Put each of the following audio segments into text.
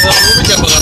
Sa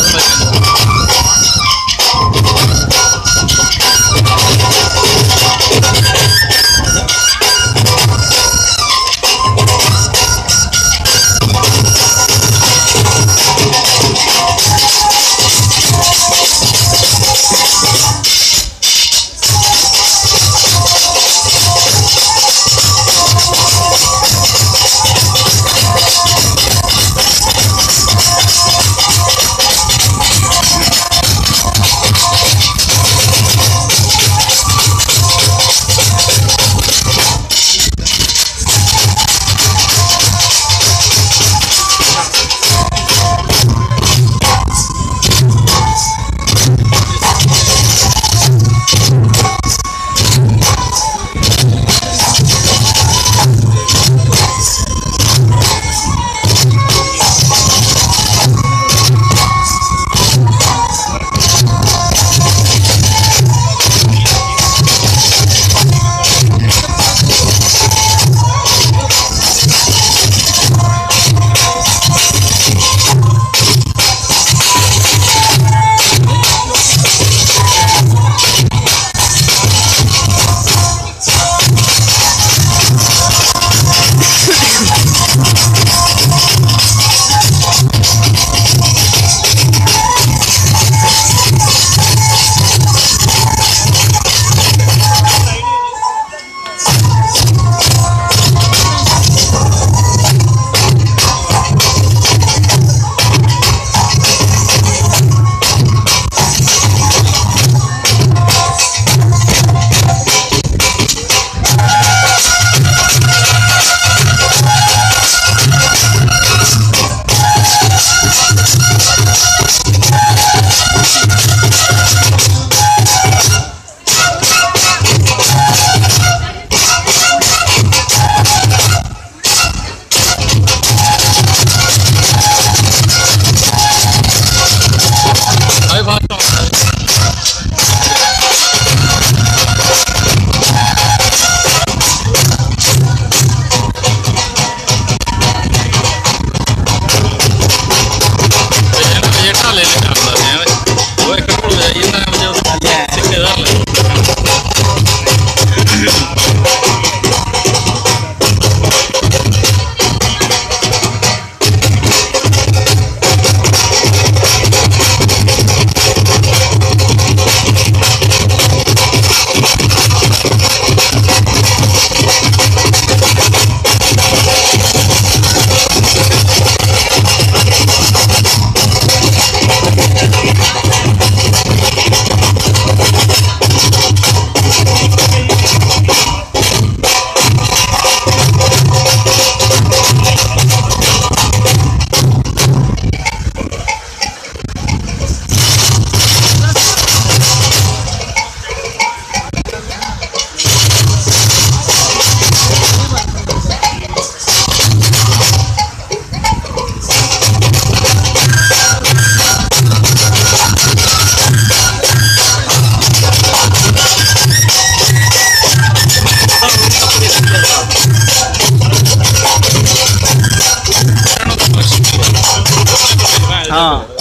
ہاں۔